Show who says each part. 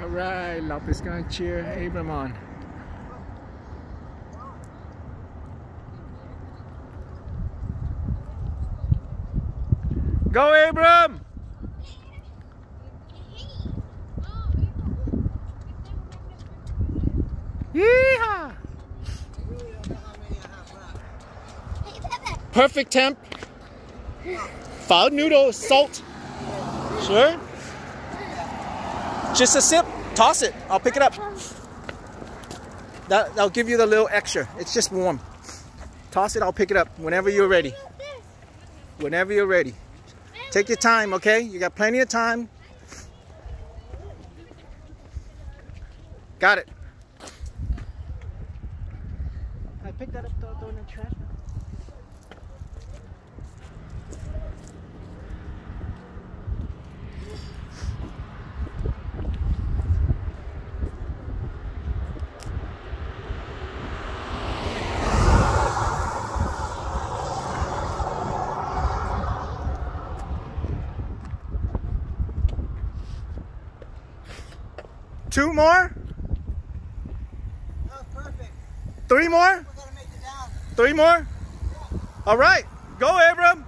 Speaker 1: All right, Loc's gonna cheer Abram on. Go Abram! Perfect temp. Five noodle, salt. Sure. Just a sip. Toss it. I'll pick it up. That, that'll give you the little extra. It's just warm. Toss it. I'll pick it up whenever you're ready. Whenever you're ready. Take your time, okay? You got plenty of time. Got it. I picked that up, in the trash. Two more?
Speaker 2: That was perfect.
Speaker 1: Three more?
Speaker 2: We gotta make it down.
Speaker 1: Three more? All right. Go, Abram.